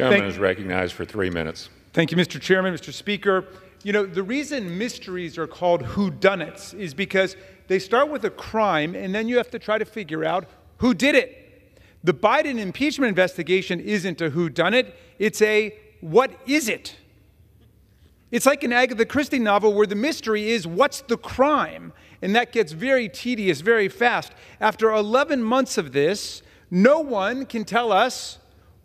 Gentleman Thank is recognized for three minutes. Thank you, Mr. Chairman, Mr. Speaker. You know, the reason mysteries are called whodunits is because they start with a crime and then you have to try to figure out who did it. The Biden impeachment investigation isn't a whodunit, it's a what is it? It's like an Agatha Christie novel where the mystery is what's the crime? And that gets very tedious very fast. After 11 months of this, no one can tell us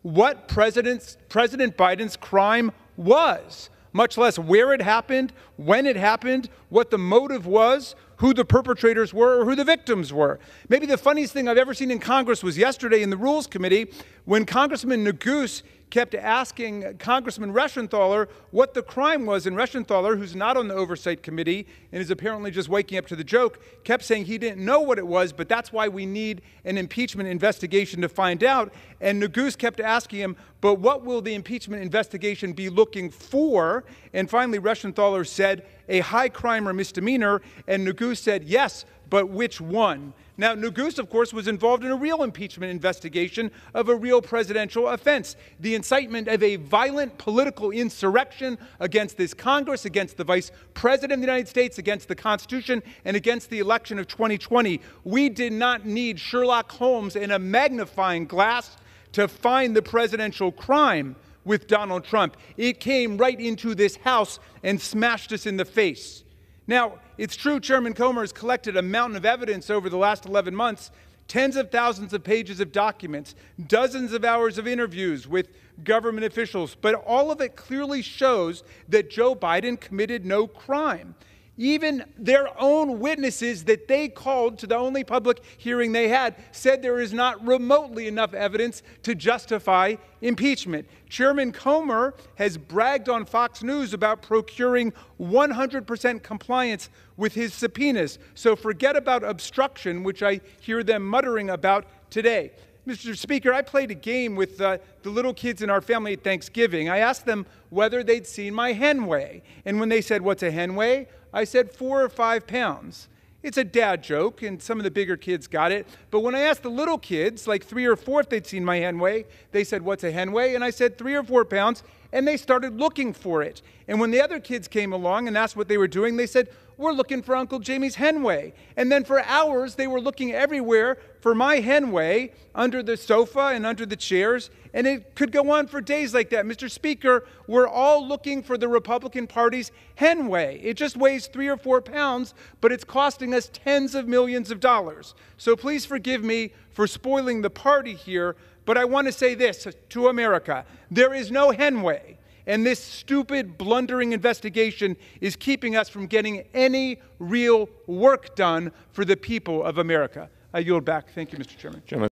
what President Biden's crime was much less where it happened, when it happened, what the motive was, who the perpetrators were, or who the victims were. Maybe the funniest thing I've ever seen in Congress was yesterday in the Rules Committee when Congressman Neguse kept asking Congressman Reschenthaler what the crime was. And Reschenthaler, who's not on the Oversight Committee and is apparently just waking up to the joke, kept saying he didn't know what it was, but that's why we need an impeachment investigation to find out. And Neguse kept asking him, but what will the impeachment investigation be looking for? And finally, Reschenthaler said, a high crime or misdemeanor. And Neguse said, yes, but which one? Now, Neguse, of course, was involved in a real impeachment investigation of a real presidential offense the incitement of a violent political insurrection against this Congress, against the Vice President of the United States, against the Constitution, and against the election of 2020. We did not need Sherlock Holmes in a magnifying glass to find the presidential crime with Donald Trump. It came right into this House and smashed us in the face. Now, it's true Chairman Comer has collected a mountain of evidence over the last 11 months tens of thousands of pages of documents, dozens of hours of interviews with government officials, but all of it clearly shows that Joe Biden committed no crime. Even their own witnesses that they called to the only public hearing they had said there is not remotely enough evidence to justify impeachment. Chairman Comer has bragged on Fox News about procuring 100% compliance with his subpoenas. So forget about obstruction, which I hear them muttering about today. Mr. Speaker, I played a game with uh, the little kids in our family at Thanksgiving. I asked them whether they'd seen my hen weigh. And when they said, What's a hen weigh? I said, Four or five pounds. It's a dad joke, and some of the bigger kids got it. But when I asked the little kids, like three or four, if they'd seen my hen weigh, they said, What's a hen weigh? And I said, Three or four pounds. And they started looking for it. And when the other kids came along and asked what they were doing, they said, we're looking for Uncle Jamie's henway. And then for hours, they were looking everywhere for my henway under the sofa and under the chairs. And it could go on for days like that. Mr. Speaker, we're all looking for the Republican Party's henway. It just weighs three or four pounds, but it's costing us tens of millions of dollars. So please forgive me for spoiling the party here, but I want to say this to America there is no Henway. And this stupid, blundering investigation is keeping us from getting any real work done for the people of America. I yield back. Thank you, Mr. Chairman. Chairman.